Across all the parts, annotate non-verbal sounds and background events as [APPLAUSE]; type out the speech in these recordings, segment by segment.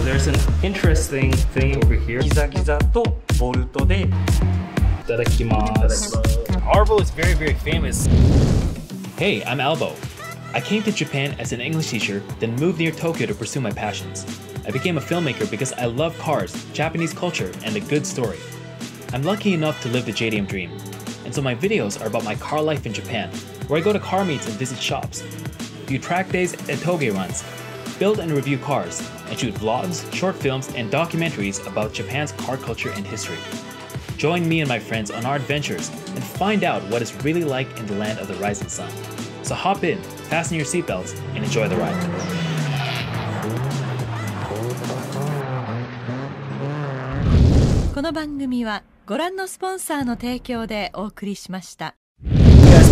So there's an interesting thing over here. Arvo is very, very famous. Hey, I'm Albo. I came to Japan as an English teacher, then moved near Tokyo to pursue my passions. I became a filmmaker because I love cars, Japanese culture, and a good story. I'm lucky enough to live the JDM dream, and so my videos are about my car life in Japan, where I go to car meets and visit shops, do track days and toge runs, build and review cars, and shoot vlogs, short films, and documentaries about Japan's car culture and history. Join me and my friends on our adventures and find out what it's really like in the land of the rising sun. So hop in, fasten your seatbelts, and enjoy the ride. この番組はご覧のスポンサーの提供でお送りしました。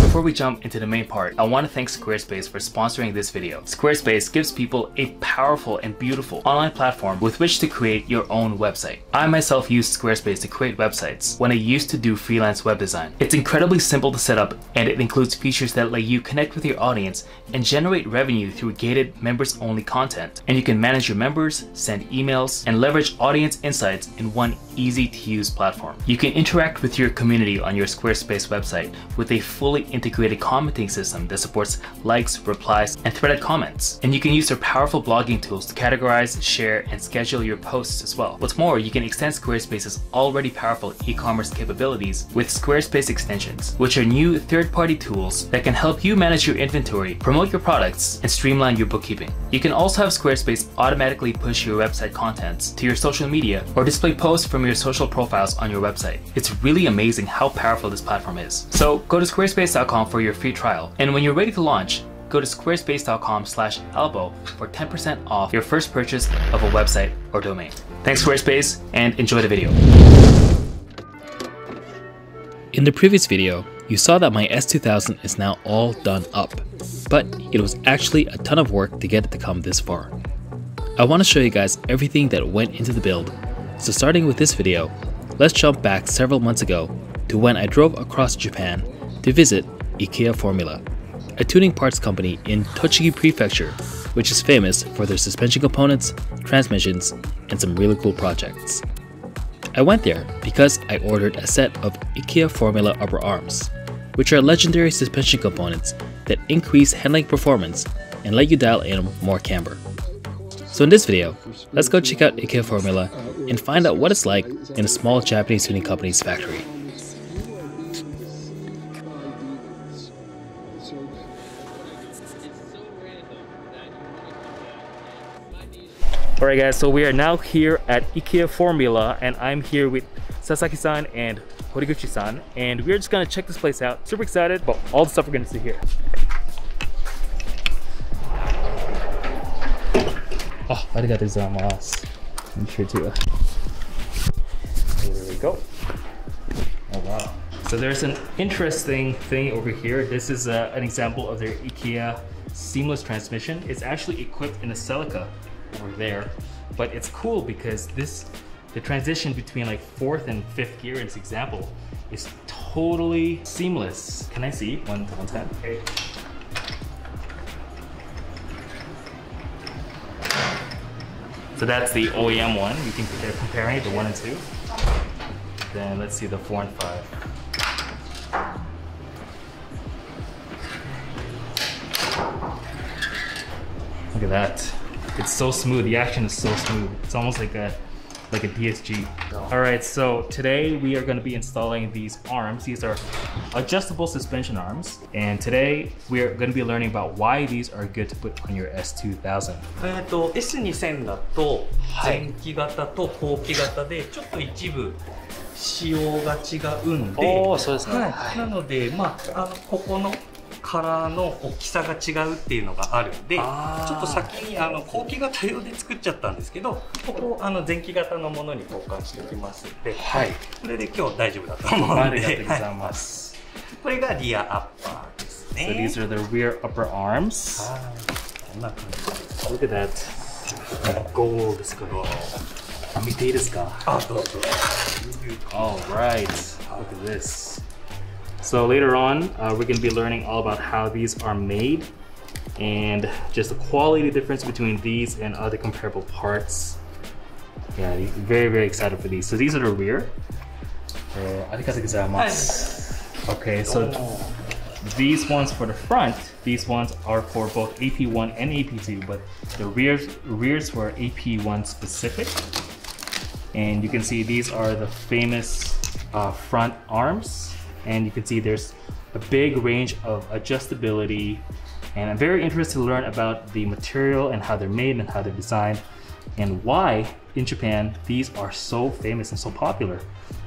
Before we jump into the main part, I want to thank Squarespace for sponsoring this video. Squarespace gives people a powerful and beautiful online platform with which to create your own website. I myself use Squarespace to create websites when I used to do freelance web design. It's incredibly simple to set up and it includes features that let you connect with your audience and generate revenue through gated members only content. And you can manage your members, send emails, and leverage audience insights in one easy to use platform. You can interact with your community on your Squarespace website with a fully integrated commenting system that supports likes, replies, and threaded comments. And you can use their powerful blogging tools to categorize, share, and schedule your posts as well. What's more, you can extend Squarespace's already powerful e-commerce capabilities with Squarespace extensions, which are new third-party tools that can help you manage your inventory, promote your products, and streamline your bookkeeping. You can also have Squarespace automatically push your website contents to your social media or display posts from your social profiles on your website. It's really amazing how powerful this platform is. So go to squarespace.com for your free trial. And when you're ready to launch, go to squarespace.com slash Albo for 10% off your first purchase of a website or domain. Thanks Squarespace and enjoy the video. In the previous video, you saw that my S2000 is now all done up, but it was actually a ton of work to get it to come this far. I want to show you guys everything that went into the build, so starting with this video, let's jump back several months ago to when I drove across Japan to visit Ikeya Formula, a tuning parts company in Tochigi Prefecture, which is famous for their suspension components, transmissions, and some really cool projects. I went there because I ordered a set of Ikeya Formula upper arms, which are legendary suspension components that increase handling performance and let you dial in more camber. So in this video, let's go check out Ikeya Formula and find out what it's like in a small Japanese tuning company's factory. Alright guys, so we are now here at Ikeya Formula and I'm here with Sasaki-san and Horiguchi-san and we're just gonna check this place out. Super excited about all the stuff we're gonna see here. Oh, arigatou gozaimasu. I'm sure too. Here we go. Oh wow. So there's an interesting thing over here. This is uh, an example of their Ikeya seamless transmission. It's actually equipped in a Celica over there, but it's cool because this, the transition between like fourth and fifth gear in this example is totally seamless. Can I see one, one time? Okay. So that's the OEM one. You can they're comparing it, the one and two. Then let's see the four and five. Look at that. It's so smooth. The action is so smooth. It's almost like a like a DSG. All right, so today we are gonna be installing these arms. These are adjustable suspension arms. And today we are gonna be learning about why these are good to put on your S2000. えっと S2000 だとはい前期型と後期型でちょっと一部仕様が違うんで、おーそうですねはいはいなのでまああのここの カラーの大きさが違うっていうのがあるんでちょっと先にあの後期型用で作っちゃったんですけどここあの前期型のものに交換しておきますんで、はいこれで今日大丈夫だと思うので、arigatou はい gozaimasu. これがリアアッパーです So ね。these are the rear upper arms. はいこんな感じです Look at that. Gold ですから。見ていいですか？あどうぞ All right, look at this. So later on, uh, we're going to be learning all about how these are made and just the quality difference between these and other comparable parts. Yeah, very very excited for these. So these are the rear. Uh. Okay, so these ones for the front, these ones are for both AP1 and AP2, but the rears rears were AP1 specific. And you can see these are the famous uh, front arms. And you can see there's a big range of adjustability. And I'm very interested to learn about the material and how they're made and how they're designed and why in Japan these are so famous and so popular.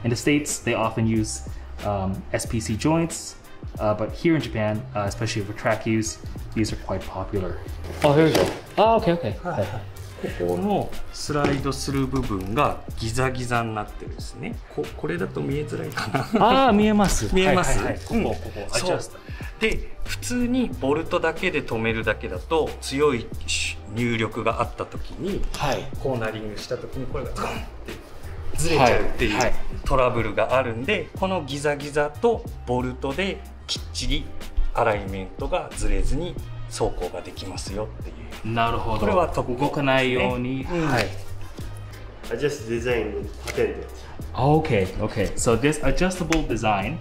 In the States, they often use um, SPC joints, uh, but here in Japan, uh, especially for track use, these are quite popular. Oh, here we go. Oh, okay, okay. [LAUGHS] ここのスライドする部分がギザギザになってるんですね。ここれだと見えづらいかな。ああ、見えます。[LAUGHS] 見えます。はいはいはい。ここ、うん。ここ、そう。adjust で普通にボルトだけで止めるだけだと強い入力があった時にはい。コーナリングした時にこれがガンってずれちゃうっていうはいはい。トラブルがあるんでこのギザギザとボルトできっちりアライメントがずれずに走行ができますよっていう。なるほど。これは特、ね、動かないように、うん、はい。Adjust design patented. Oh, okay okay. So this adjustable design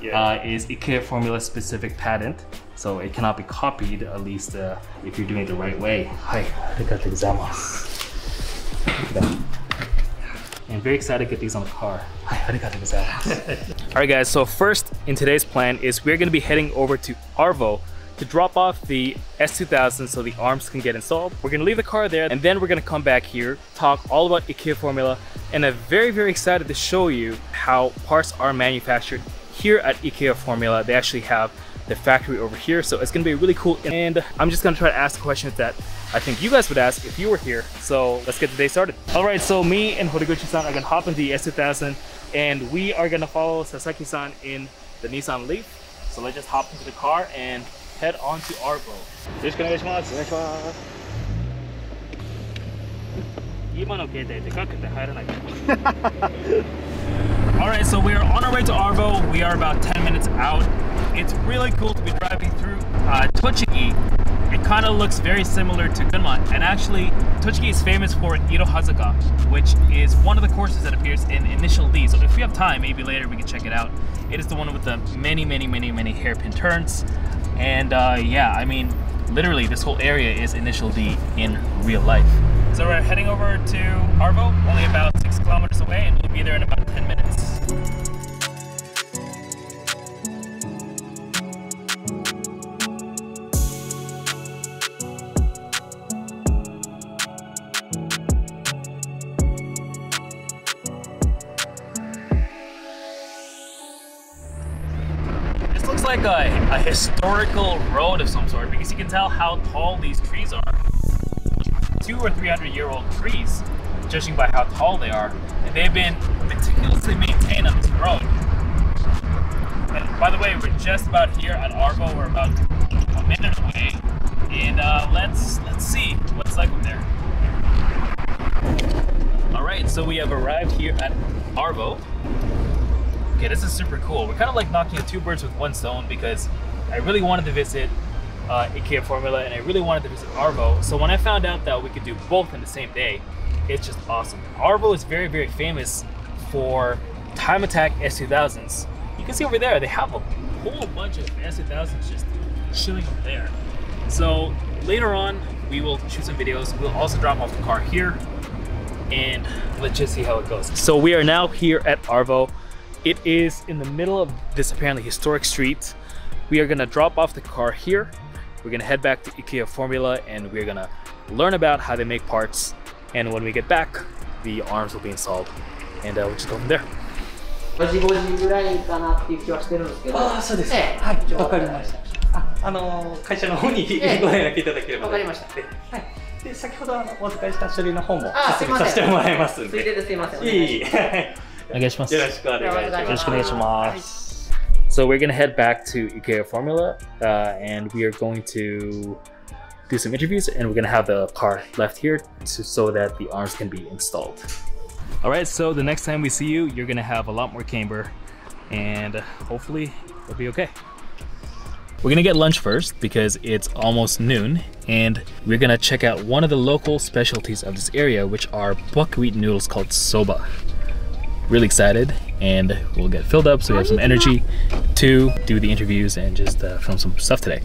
yeah. uh, is Ikeya formula specific patent. So it cannot be copied at least uh, if you're doing it the right way. Hi and very excited to get these on the car. [LAUGHS] All right guys, so first in today's plan is we're gonna be heading over to Arvo to drop off the S2000 so the arms can get installed. We're to leave the car there and then we're to come back here, talk all about Ikeya formula, and I'm very, very excited to show you how parts are manufactured here at Ikeya formula. They actually have the factory over here, so it's to be really cool. And I'm just to try to ask questions that I think you guys would ask if you were here. So let's get the day started. All right, so me and Horiguchi-san are to hop into the S2000 and we are to follow Sasaki-san in the Nissan Leaf. So let's just hop into the car and head on to Arvo. All right, so we are on our way to Arvo. We are about 10 minutes out. It's really cool to be driving through uh, Tochigi. It kind of looks very similar to Gunma. And actually, Tochigi is famous for Irohazaka, which is one of the courses that appears in Initial D. So if we have time, maybe later we can check it out. It is the one with the many, many, many, many hairpin turns. And uh, yeah, I mean, literally, this whole area is Initial D in real life. So we're heading over to Arvo, only about six kilometers away, and we'll be there in about 10 minutes. Historical road of some sort because you can tell how tall these trees are. Two or three hundred year old trees, judging by how tall they are. And they've been meticulously maintained on this road. And by the way, we're just about here at Arvo. We're about a minute away. And uh, let's let's see what's like up there. All right, so we have arrived here at Arvo. Okay, this is super cool. We're kind of like knocking two birds with one stone because I really wanted to visit uh, Ikeya Formula and I really wanted to visit Arvo. So when I found out that we could do both in the same day, it's just awesome. Arvo is very, very famous for Time Attack S2000s. You can see over there, they have a whole bunch of S2000s just chilling over there. So later on, we will shoot some videos. We'll also drop off the car here and let's just see how it goes. So we are now here at Arvo. It is in the middle of this apparently historic street. We are gonna drop off the car here. We're gonna head back to Ikeya Formula and we're gonna learn about how they make parts. And when we get back, the arms will be installed. And uh, we'll just go from there. 4時5時ぐらいかなっていう気はしてるんです。けどああそうです、ええ、はいわかりました。ああのー、会社の方にご連絡いただければわ、ええ、かりました。で,、はい、で先ほどあのお預かりした書類の方も説明させてもらいますんで。ついでですいません。いい [LAUGHS] [LAUGHS] So we're gonna head back to Ikeya Formula, uh, and we are going to do some interviews, and we're gonna have the car left here to, so that the arms can be installed. All right. So the next time we see you, you're gonna have a lot more camber, and hopefully it'll be okay. We're gonna get lunch first because it's almost noon and we're gonna check out one of the local specialties of this area which are buckwheat noodles called soba. Really excited and we'll get filled up so we have some energy to do the interviews and just uh, film some stuff today.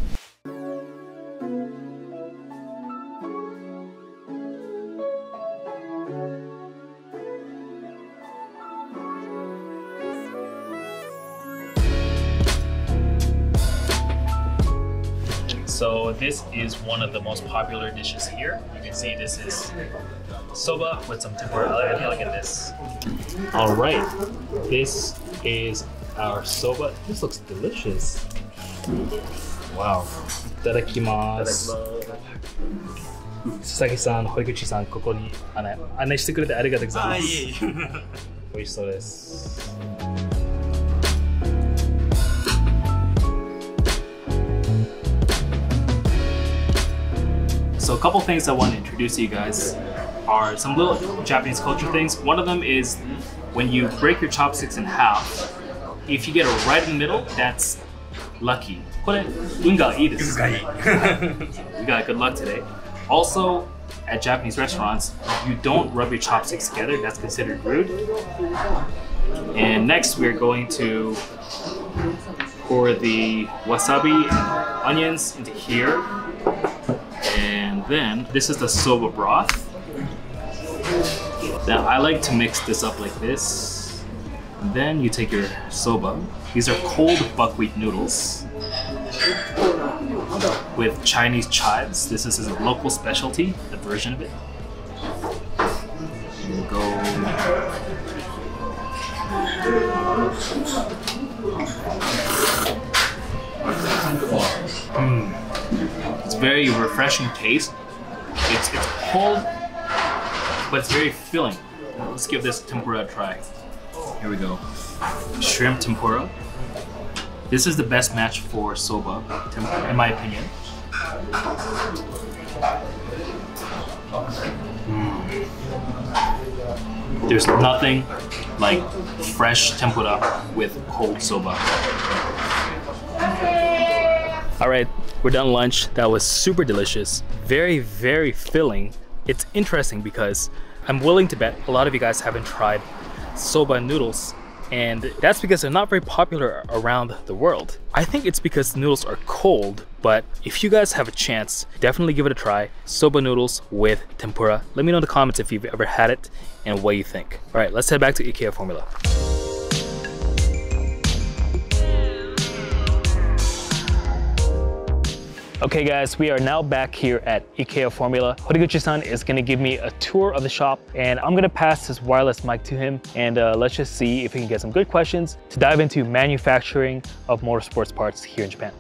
this is one of the most popular dishes here. You can see this is soba with some tempura. I think look at this. All right, this is our soba. This looks delicious. Wow. いただきます。佐々木さん、堀口さん、ここにあの案内してくれてありがとうございます。美味しそうです。 [LAUGHS] So a couple things I want to introduce to you guys are some little Japanese culture things. One of them is when you break your chopsticks in half, if you get it right in the middle, that's lucky. これ運がいいです。 がいい You [LAUGHS] got good luck today. Also, at Japanese restaurants, you don't rub your chopsticks together. That's considered rude. And next, we're going to pour the wasabi and onions into here. Then this is the soba broth. Now I like to mix this up like this. And then you take your soba. These are cold buckwheat noodles with Chinese chives. This is a local specialty, the version of it. Go. Mm. It's very refreshing taste. Cold, but it's very filling. Let's give this tempura a try. Here we go. Shrimp tempura. This is the best match for soba, in my opinion. Mm. There's nothing like fresh tempura with cold soba. All right, we're done lunch. That was super delicious. Very, very filling. It's interesting because I'm willing to bet a lot of you guys haven't tried soba noodles and that's because they're not very popular around the world. I think it's because noodles are cold, but if you guys have a chance, definitely give it a try. Soba noodles with tempura. Let me know in the comments if you've ever had it and what you think. All right, let's head back to Ikeya Formula. Okay guys, we are now back here at Ikeya Formula. Horiguchi-san is gonna give me a tour of the shop and I'm gonna pass this wireless mic to him and uh, let's just see if we can get some good questions to dive into manufacturing of motorsports parts here in Japan.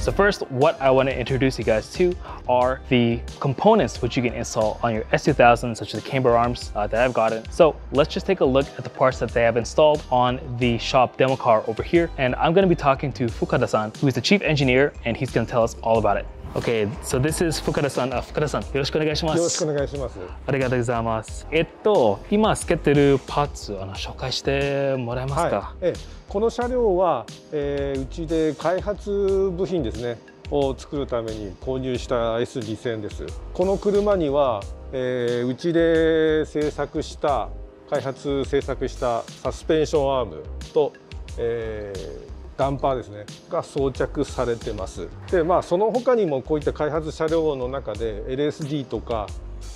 So first, what I want to introduce you guys to are the components which you can install on your S2000, such as the camber arms uh, that I've gotten. So let's just take a look at the parts that they have installed on the shop demo car over here. And I'm going to be talking to Fukada-san, who is the chief engineer, and he's going to tell us all about it. Okay, so this is Fukada-san. Uh, Fukada-san, よろしくお願いします。よろしくお願いします。ありがとうございます。えっと、今つけてるパーツ、あの紹介してもらえますか。はい、ええこの車両は、えーうちで開発部品ですねを作るために購入した S2000 です。この車には、えーうちで製作した開発製作したサスペンションアームと、えーダンパーですねが装着されてます。でまあその他にもこういった開発車両の中で LSD とか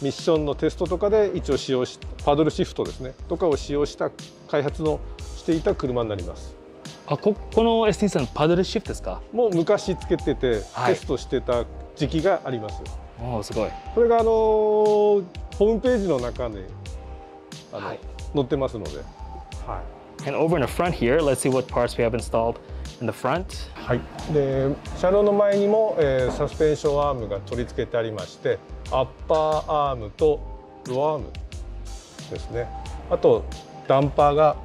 ミッションのテストとかで一応使用しパドルシフトですねとかを使用した開発のしていた車になります。あここの ST さんパドルシフトですか？もう昔つけててはい。テストしてた時期があります、おおすごい。これがあのホームページの中にあの、はい。載ってますので、は And over in the front here, let's see what parts we have installed in the front. いはい、で車両の前にも、えーサスペンションアームが取り付けてありましてアッパーアームとロアームですねあとダンパーが、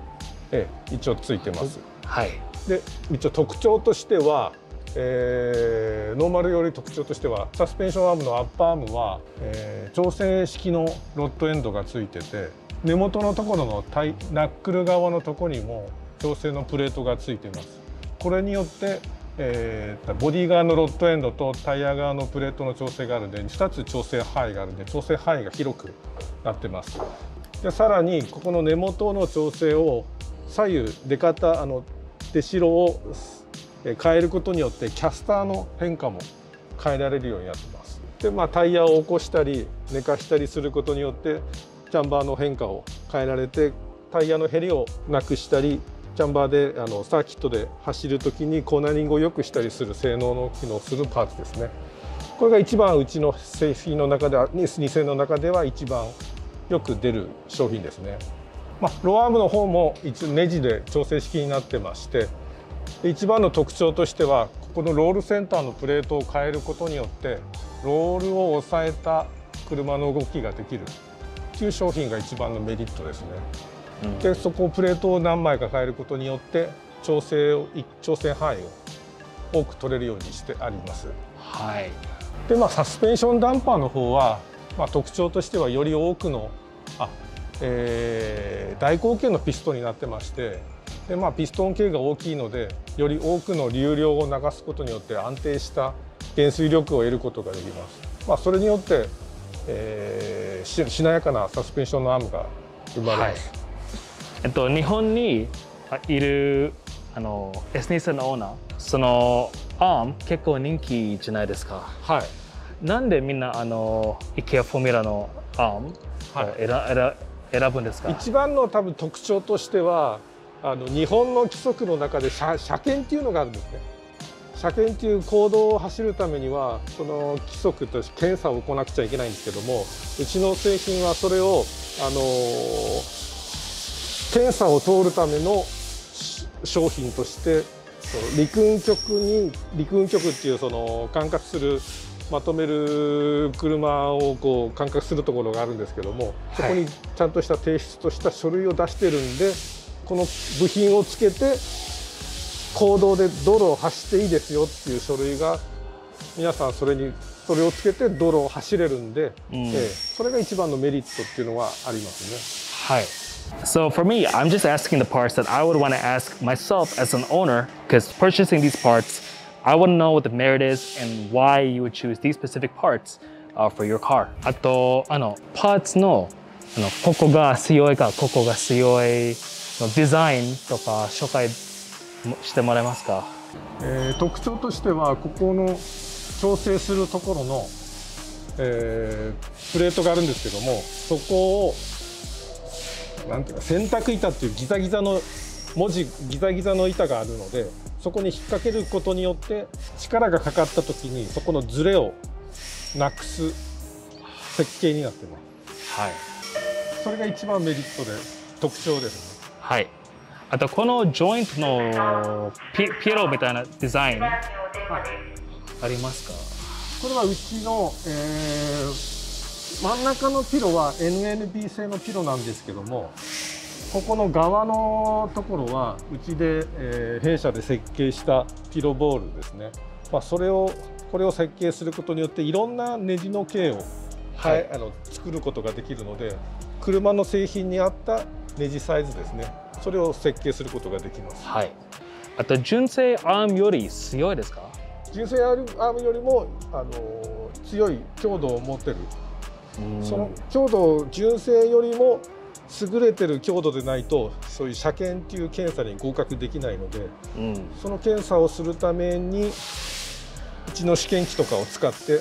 えー一応ついてますはい。で一応特徴としてはえーノーマルより特徴としてはサスペンションアームのアッパーアームは、えー調整式のロッドエンドがついてて根元のところのタイナックル側のところにも調整のプレートがついています。これによって、えーボディ側のロッドエンドとタイヤ側のプレートの調整があるので2つ調整範囲があるので調整範囲が広くなってます。でさらにここの根元の調整を左右出方あの出代をえ変えることによってキャスターの変化も変えられるようになってます。でまあタイヤを起こしたり寝かしたりすることによってチャンバーの変化を変えられてタイヤの減りをなくしたりチャンバーであのサーキットで走る時にコーナリングを良くしたりする性能の機能するパーツですね。これが一番うちの製品の中では2000の中では一番よく出る商品ですね。まあ、ローアームの方も一ネジで調整式になってまして一番の特徴としてはここのロールセンターのプレートを変えることによってロールを抑えた車の動きができる。っていう商品が一番のメリットですね。でそこをプレートを何枚か変えることによって調整を調整範囲を多く取れるようにしてあります。はいでまあサスペンションダンパーの方は、まあ、特徴としてはより多くのあ、えー大口径のピストンになってましてで、まあ、ピストン径が大きいのでより多くの流量を流すことによって安定した減衰力を得ることができます。まあ、それによって、えーししなやかなサスペンションのアームが生まれます。えっと、日本にあいるあの S23 のオーナーそのアーム結構人気じゃないですか。はい。なんでみんなあの IKEA フォーミュラのアームを選選ぶんですか？一番の多分特徴としてはあの日本の規則の中で車車検っていうのがあるんですね。車検っていう行動を走るためにはその規則として検査を行わなくちゃいけないんですけどもうちの製品はそれをあの検査を通るためのし商品として陸運局に陸運局っていうその管轄するまとめる車をこう管轄するところがあるんですけども、そこにちゃんとした提出とした書類を出してるんでこの部品をつけて公道で道路を走っていいですよっていう書類が皆さんそれにそれをつけて道路を走れるんで、うんええそれが一番のメリットっていうのはありますね。はい So for me, I'm just asking the parts that I would want to ask myself as an owner, because purchasing these parts, I want to know what the merit is and why you would choose these specific parts uh, for your car. あと、あの、パーツの、あの、ここが強いか、ここが強いのデザインとか紹介もしてもらえますか？えー特徴としてはここの調整するところの、えープレートがあるんですけどもそこをなんていうか洗濯板っていうギザギザの文字ギザギザの板があるのでそこに引っ掛けることによって力がかかった時にそこのズレをなくす設計になってますはい。それが一番メリットで特徴ですねはい。あと、このジョイントのピピエロみたいなデザイン、ありますか？これはうちの、えー真ん中のピロは NNB 製のピロなんですけどもここの側のところはうちで、えー弊社で設計したピロボールですね、まあ、それをこれを設計することによっていろんなネジの径を、ははいい、あの作ることができるので車の製品に合ったネジサイズですねそれを設計することができますはい。あと、純正アームより強いですか？純正アームよりもあの強い強度を持ってるその強度純正よりも優れてる強度でないとそういう車検っていう検査に合格できないのでうん。その検査をするためにうちの試験機とかを使って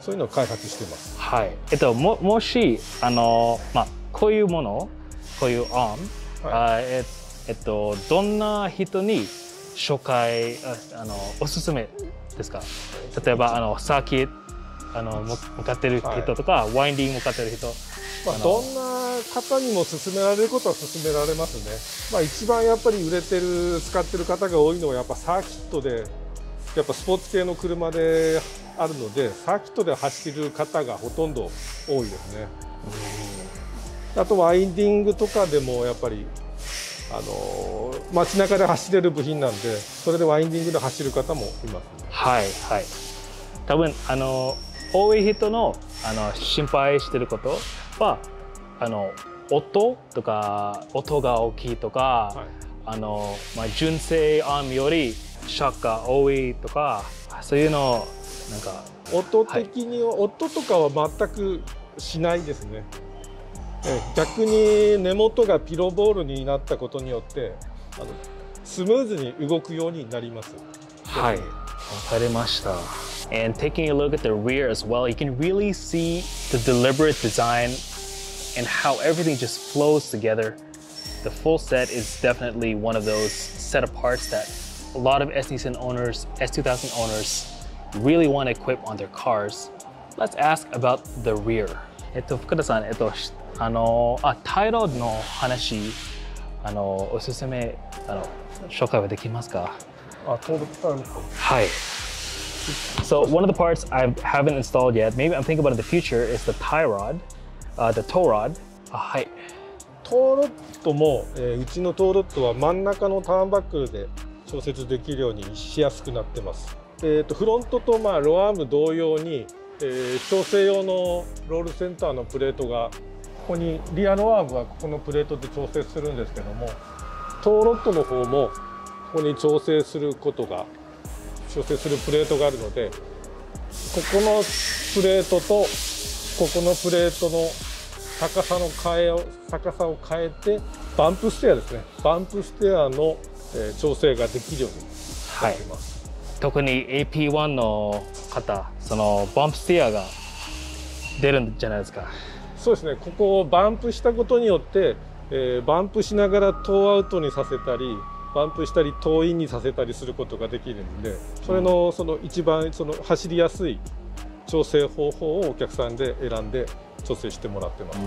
そういうのを開発してます。はい。えっと、ももし、あの、まあ、こういうもの、こういうアーム、あええっと、どんな人に紹介、ああの、おすすめですか？例えば、あの、サーキット、あの、も向かってる人とか、ワインディング向かってる人。まあ、どんな方にも勧められることは勧められますね。まあ、一番やっぱり売れてる使ってる方が多いのはやっぱサーキットでやっぱスポーツ系の車であるのでサーキットで走る方がほとんど多いですね。あとワインディングとかでもやっぱりあの街中で走れる部品なんでそれでワインディングで走る方もいます、ね、はいはい。多分あの多い人のあの心配してることはあの音とか音が大きいとか、はい、あのまあ、純正アームよりシャックが多いとかそういうのなんか音的には、はい、音とかは全くしないですね逆に根元がピロボールになったことによってあのスムーズに動くようになりますはいわかりました And taking a look at the rear as well, you can really see the deliberate design and how everything just flows together. The full set is definitely one of those set of parts that a lot of S2000 owners, S2000 owners really want to equip on their cars. Let's ask about the rear. えっと、福田さん、えっと、あの、あ、タイロードの話、あの、おすすめ、あの、紹介はできますか？あ、トードはい。So one of the parts I haven't installed yet, maybe I'm thinking about in the future, is the tie rod, uh, the tow rod. あはい。トーロッドも、えー、うちのトーロッドは真ん中のターンバックルで調節できるようにしやすくなってます。えーと、フロントとまあロアーム同様に、えー、調整用のロールセンターのプレートがここにリアロアームはここのプレートで調整するんですけどもトーロッドの方もここに調整することが調整するプレートがあるのでここのプレートとここのプレートの高さの変えを高さを変えてバンプステアですね。バンプステアの、調整ができるようになってます、はい、特に AP1 の方そのバンプステアが出るんじゃないですか。そうですねここをバンプしたことによって、えー、バンプしながらトーアウトにさせたりバンプしたり遠いにさせたりすることができるのでそれのその一番その走りやすい調整方法をお客さんで選んで調整してもらってます。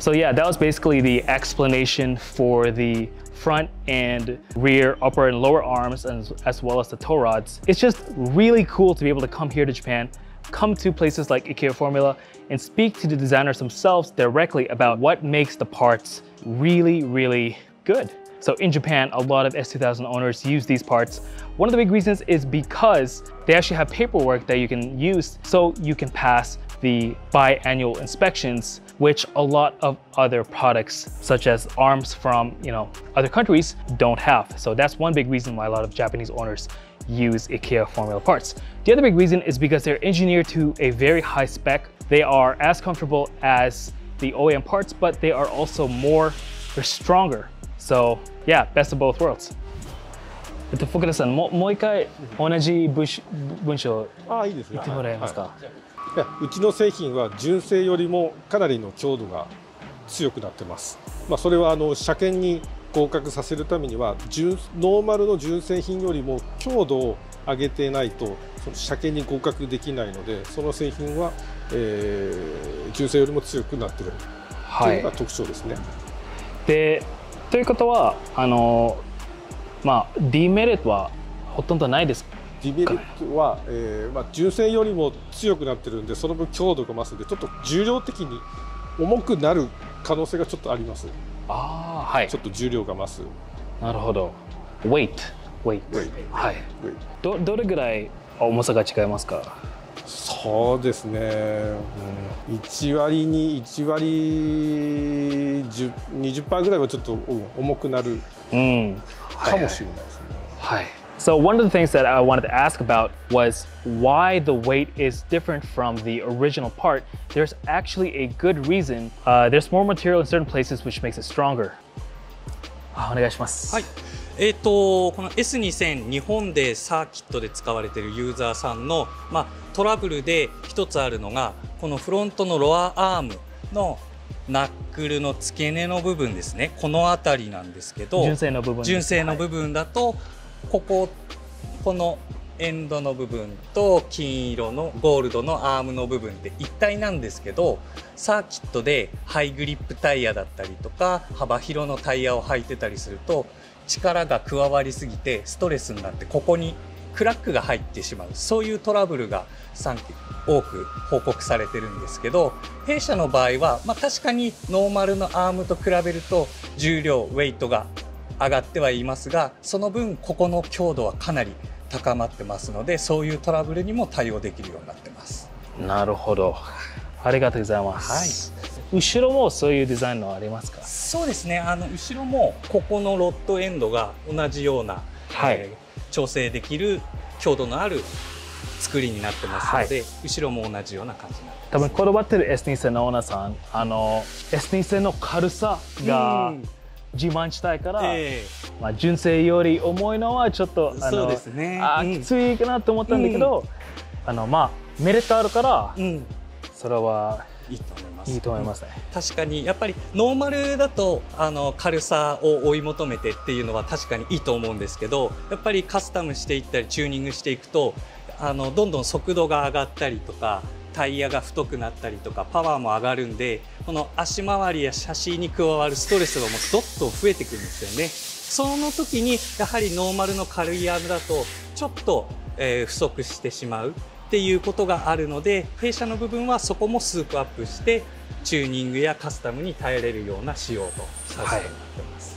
So yeah, that was basically the explanation for the front and rear upper and lower arms as, as well as the tow rods. It's just really cool to be able to come here to Japan, come to places like Ikeya Formula and speak to the designers themselves directly about what makes the parts really, really good. So in Japan, a lot of S2000 owners use these parts. One of the big reasons is because they actually have paperwork that you can use so you can pass the biannual inspections, which a lot of other products, such as arms from you know other countries, don't have. So that's one big reason why a lot of Japanese owners use Ikeya formula parts. The other big reason is because they're engineered to a very high spec. They are as comfortable as the OEM parts, but they are also more, they're stronger. So yeah, best of both worlds. えっと、福田さんも、もう一回同じ文章文章言ってもらえますか、はいはい、うちの製品は純正よりもかなりの強度が強くなってます、まあ、それはあの車検に合格させるためには純ノーマルの純正品よりも強度を上げてないとその車検に合格できないのでその製品は、えー、純正よりも強くなってる。とい。うのが特徴ですね。はい、でということはあのまあデメリットはほとんどないですデメリットは、えーまあ、純正よりも強くなってるんでその分強度が増すんでちょっと重量的に重くなる可能性がちょっとありますああはい。ちょっと重量が増す。なるほど。weight weight, weight. はい。どどれぐらい重さが違いますか？そうですね、うん、1割に1割20%ぐらいはちょっと重くなるかもしれないですね。はい So one of the things that I wanted to ask about was why the weight is different from the original part. There's actually a good reason. Uh, there's more material in certain places which makes it stronger. お願いします。はい。えーと、この S2000 日本でサーキットで使われているユーザーさんの、まあ、トラブルで一つあるのがこのフロントのロアアームのナックルの付け根の部分ですねこの辺りなんですけど純正の部分純正の部分だと、こここのエンドの部分と金色のゴールドのアームの部分って一体なんですけどサーキットでハイグリップタイヤだったりとか幅広のタイヤを履いてたりすると力が加わりすぎてストレスになってここにクラックが入ってしまう。そういうトラブルが多く報告されてるんですけど弊社の場合は、まあ、確かにノーマルのアームと比べると重量ウェイトが上がってはいますがその分ここの強度はかなり高まってますのでそういうトラブルにも対応できるようになってます。なるほど。ありがとうございます。後ろもそういうデザインのありますか？そうですね。あの後ろもここのロッドエンドが同じような、はい。えー調整できる強度のある作りになってますので、後ろも同じような感じになってます。多分こだわってる S2 戦のオーナーさん、あの S2 戦の軽さがうん自慢したいから、えまあ、純正より重いのはちょっとあのそうですね。うん。あきついかなと思ったんだけど、あのまあメリットあるからえうん。それはいいと思います。いいと思いますね。確かにやっぱりノーマルだとあの軽さを追い求めてっていうのは確かにいいと思うんですけどやっぱりカスタムしていったりチューニングしていくとあのどんどん速度が上がったりとかタイヤが太くなったりとかパワーも上がるんでこの足回りやシャシに加わるストレスがもうどっと増えてくるんですよね。その時にやはりノーマルの軽いアームだとちょっと、えー不足してしまうっていうことがあるので弊社の部分はそこもスープアップしてチューニングやカスタムに耐えれるような仕様とさせてもらってます。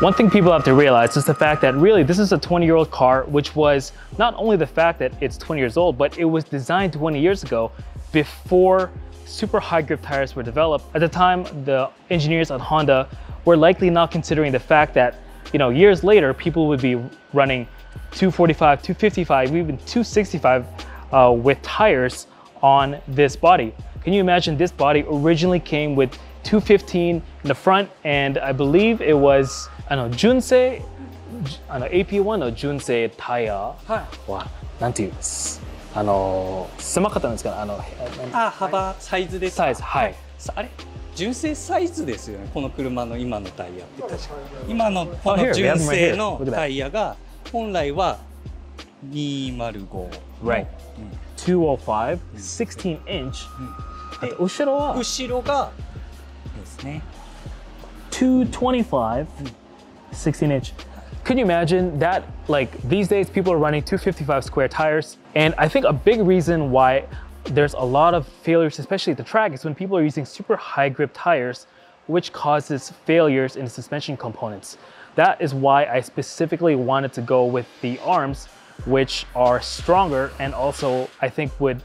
One thing people have to realize is the fact that really this is a 20 year old car, which was not only the fact that it's 20 years old, but it was designed 20 years ago before super high grip tires were developed. At the time, the engineers at Honda were likely not considering the fact that, you know, years later, people would be running 245, 255, even 265 uh, with tires on this body. Can you imagine this body originally came with 215 in the front, and I believe it was, I don't know, Junsei, あの AP1 の純正タイヤは、なんていうんです。あの狭かったんですかねあのあ幅サイズですか？サイズはい。さあれ？純正サイズですよねこの車の今のタイヤって。確か今のこ Oh, の純正.の.タイヤが本来は205 Right 205 16 inch あと後ろは後ろがですね。225 16 inch. Could you imagine that like these days people are running 255 square tires and i think a big reason why there's a lot of failures especially at the track is when people are using super high grip tires which causes failures in the suspension components. That is why i specifically wanted to go with the arms which are stronger and also i think would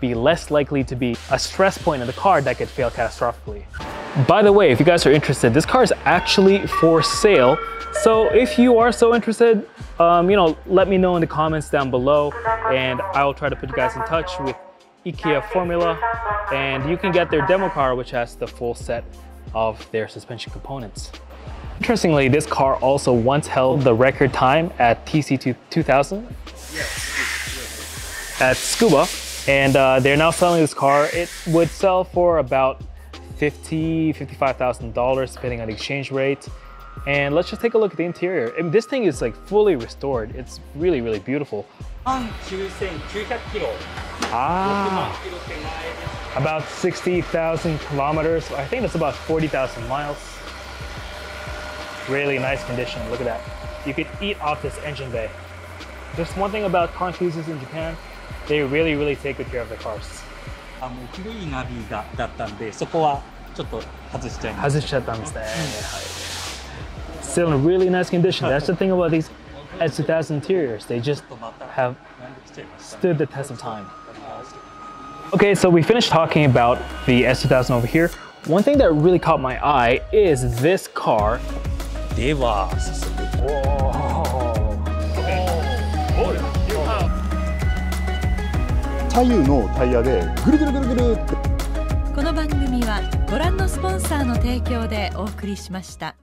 be less likely to be a stress point in the car that could fail catastrophically by the way, if you guys are interested, this car is actually for sale. So if you are so interested, um, you know, let me know in the comments down below and I will try to put you guys in touch with Ikeya Formula and you can get their demo car which has the full set of their suspension components. Interestingly, this car also once held the record time at TC 2000 at Tsukuba, and uh, they're now selling this car. It would sell for about 50, $55,000 depending on the exchange rate. And let's just take a look at the interior. And this thing is like fully restored. It's really, really beautiful. Ah, about 60,000 kilometers. I think that's about 40,000 miles. Really nice condition, look at that. You could eat off this engine bay. Just one thing about car in Japan, they really, really take good care of their cars. あもう古いナビがだったんでそこはちょっと外しちゃいました外しちゃったんですね。Still in a really nice condition. That's the thing about these S2000 interiors. They just また have なんで来ちゃいました stood the test of time. Okay, so we finished talking about the S2000 over here. One thing that really caught my eye is this car. では早速 左右のタイヤでぐるぐるぐるぐるってこの番組はご覧のスポンサーの提供でお送りしました。